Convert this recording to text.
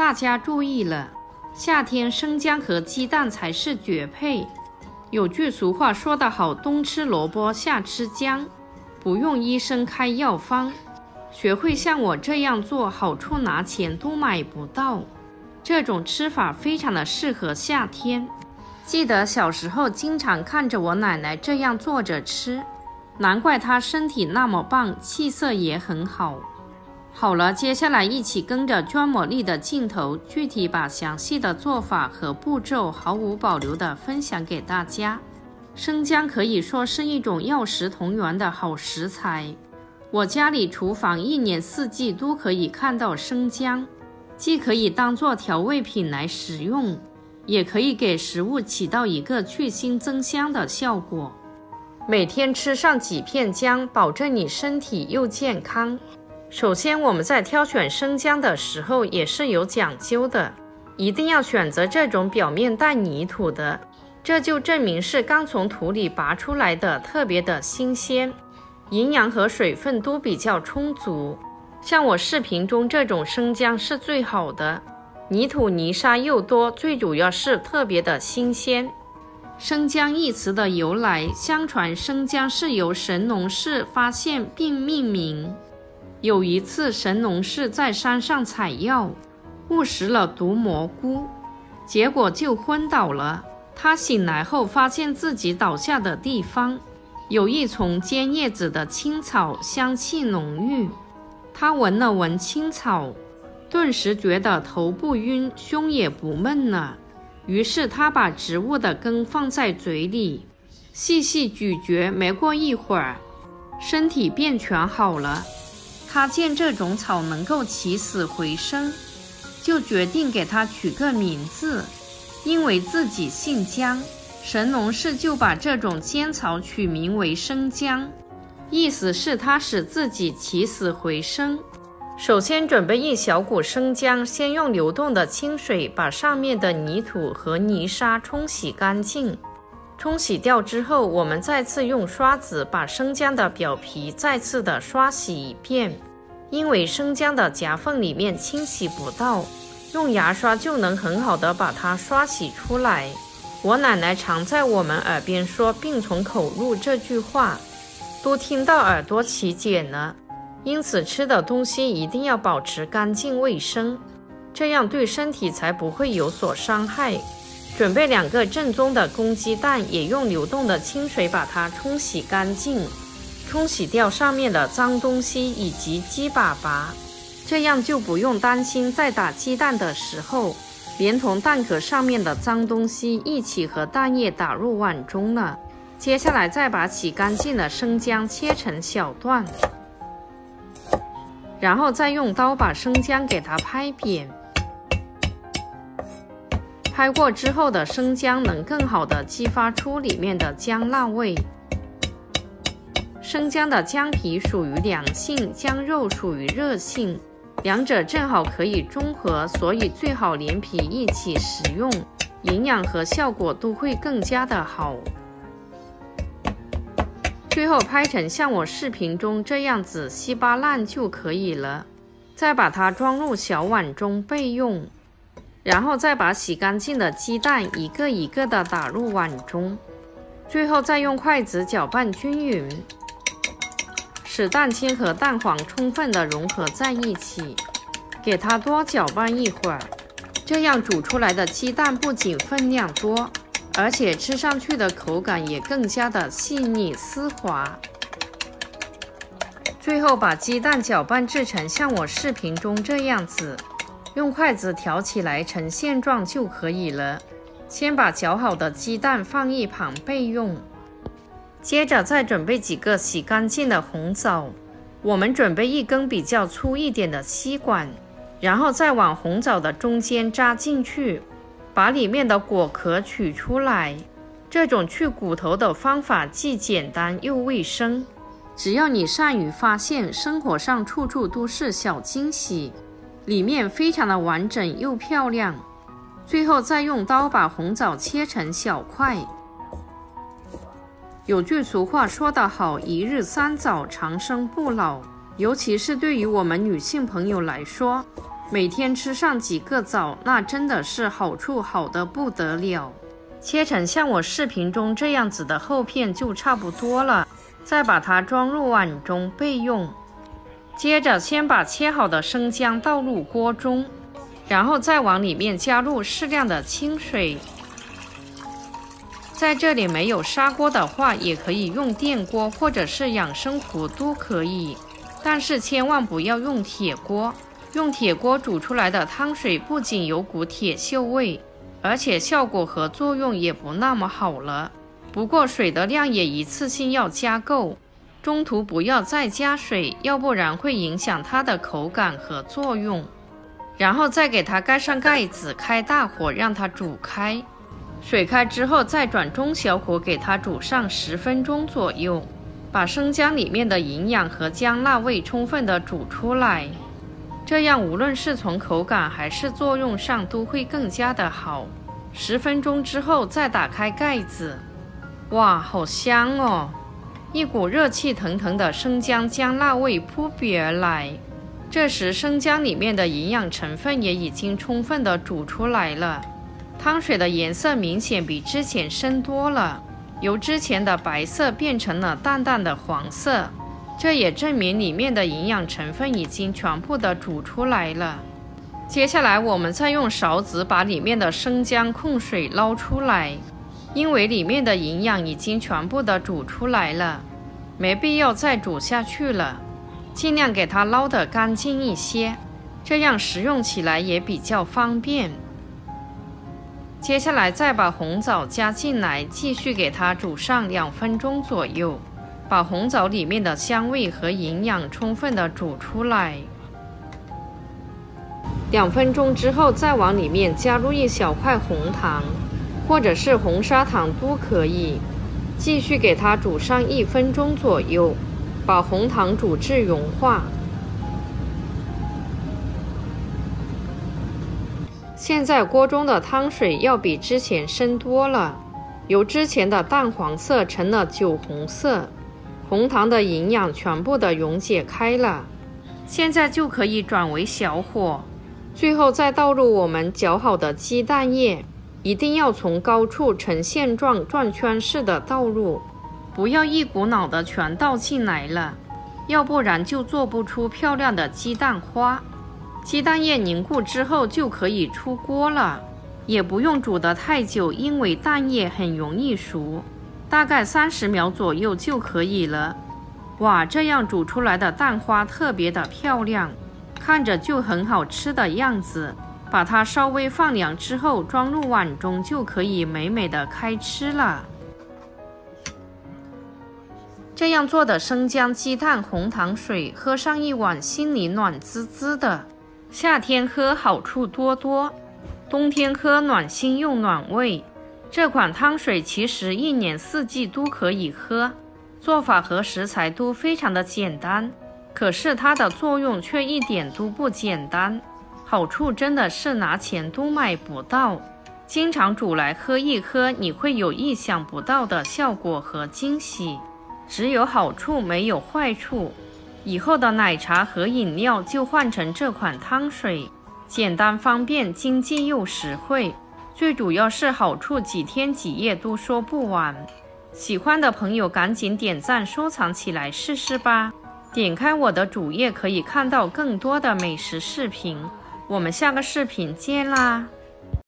大家注意了，夏天生姜和鸡蛋才是绝配。有句俗话说得好：“冬吃萝卜，夏吃姜。”不用医生开药方，学会像我这样做，好处拿钱都买不到。这种吃法非常的适合夏天。记得小时候经常看着我奶奶这样做着吃，难怪她身体那么棒，气色也很好。好了，接下来一起跟着庄茉莉的镜头，具体把详细的做法和步骤毫无保留的分享给大家。生姜可以说是一种药食同源的好食材，我家里厨房一年四季都可以看到生姜，既可以当做调味品来食用。也可以给食物起到一个去腥增香的效果。每天吃上几片姜，保证你身体又健康。首先，我们在挑选生姜的时候也是有讲究的，一定要选择这种表面带泥土的，这就证明是刚从土里拔出来的，特别的新鲜，营养和水分都比较充足。像我视频中这种生姜是最好的。泥土泥沙又多，最主要是特别的新鲜。生姜一词的由来，相传生姜是由神农氏发现并命名。有一次，神农氏在山上采药，误食了毒蘑菇，结果就昏倒了。他醒来后，发现自己倒下的地方有一丛尖叶子的青草，香气浓郁。他闻了闻青草。顿时觉得头不晕，胸也不闷了。于是他把植物的根放在嘴里，细细咀嚼。没过一会儿，身体便全好了。他见这种草能够起死回生，就决定给它取个名字。因为自己姓姜，神农氏就把这种仙草取名为生姜，意思是他使自己起死回生。首先准备一小股生姜，先用流动的清水把上面的泥土和泥沙冲洗干净。冲洗掉之后，我们再次用刷子把生姜的表皮再次的刷洗一遍。因为生姜的夹缝里面清洗不到，用牙刷就能很好的把它刷洗出来。我奶奶常在我们耳边说“病从口入”这句话，都听到耳朵起茧了。因此，吃的东西一定要保持干净卫生，这样对身体才不会有所伤害。准备两个正宗的公鸡蛋，也用流动的清水把它冲洗干净，冲洗掉上面的脏东西以及鸡粑粑，这样就不用担心在打鸡蛋的时候，连同蛋壳上面的脏东西一起和蛋液打入碗中了。接下来再把洗干净的生姜切成小段。然后再用刀把生姜给它拍扁，拍过之后的生姜能更好的激发出里面的姜辣味。生姜的姜皮属于凉性，姜肉属于热性，两者正好可以中和，所以最好连皮一起食用，营养和效果都会更加的好。最后拍成像我视频中这样子稀巴烂就可以了，再把它装入小碗中备用。然后再把洗干净的鸡蛋一个一个的打入碗中，最后再用筷子搅拌均匀，使蛋清和蛋黄充分的融合在一起，给它多搅拌一会儿，这样煮出来的鸡蛋不仅分量多。而且吃上去的口感也更加的细腻丝滑。最后把鸡蛋搅拌制成像我视频中这样子，用筷子挑起来成线状就可以了。先把搅好的鸡蛋放一旁备用。接着再准备几个洗干净的红枣，我们准备一根比较粗一点的吸管，然后再往红枣的中间扎进去。把里面的果壳取出来，这种去骨头的方法既简单又卫生。只要你善于发现，生活上处处都是小惊喜，里面非常的完整又漂亮。最后再用刀把红枣切成小块。有句俗话说得好：“一日三枣，长生不老。”尤其是对于我们女性朋友来说。每天吃上几个枣，那真的是好处好的不得了。切成像我视频中这样子的厚片就差不多了，再把它装入碗中备用。接着先把切好的生姜倒入锅中，然后再往里面加入适量的清水。在这里没有砂锅的话，也可以用电锅或者是养生壶都可以，但是千万不要用铁锅。用铁锅煮出来的汤水不仅有股铁锈味，而且效果和作用也不那么好了。不过水的量也一次性要加够，中途不要再加水，要不然会影响它的口感和作用。然后再给它盖上盖子，开大火让它煮开。水开之后，再转中小火给它煮上十分钟左右，把生姜里面的营养和姜辣味充分的煮出来，这样无论是从口感还是作用上都会更加的好。十分钟之后再打开盖子，哇，好香哦！一股热气腾腾的生姜姜辣味扑鼻而来。这时生姜里面的营养成分也已经充分的煮出来了。汤水的颜色明显比之前深多了，由之前的白色变成了淡淡的黄色，这也证明里面的营养成分已经全部的煮出来了。接下来，我们再用勺子把里面的生姜控水捞出来，因为里面的营养已经全部的煮出来了，没必要再煮下去了，尽量给它捞得干净一些，这样食用起来也比较方便。接下来再把红枣加进来，继续给它煮上两分钟左右，把红枣里面的香味和营养充分的煮出来。两分钟之后，再往里面加入一小块红糖，或者是红砂糖都可以，继续给它煮上一分钟左右，把红糖煮至融化。现在锅中的汤水要比之前深多了，由之前的淡黄色成了酒红色，红糖的营养全部的溶解开了。现在就可以转为小火，最后再倒入我们搅好的鸡蛋液，一定要从高处呈线状转圈式的倒入，不要一股脑的全倒进来了，要不然就做不出漂亮的鸡蛋花。鸡蛋液凝固之后就可以出锅了，也不用煮得太久，因为蛋液很容易熟，大概三十秒左右就可以了。哇，这样煮出来的蛋花特别的漂亮，看着就很好吃的样子。把它稍微放凉之后装入碗中，就可以美美的开吃了。这样做的生姜鸡蛋红糖水，喝上一碗，心里暖滋滋的。夏天喝好处多多，冬天喝暖心又暖胃。这款汤水其实一年四季都可以喝，做法和食材都非常的简单，可是它的作用却一点都不简单，好处真的是拿钱都买不到。经常煮来喝一喝，你会有意想不到的效果和惊喜，只有好处没有坏处。以后的奶茶和饮料就换成这款汤水，简单方便、经济又实惠，最主要是好处几天几夜都说不完。喜欢的朋友赶紧点赞收藏起来试试吧！点开我的主页可以看到更多的美食视频，我们下个视频见啦！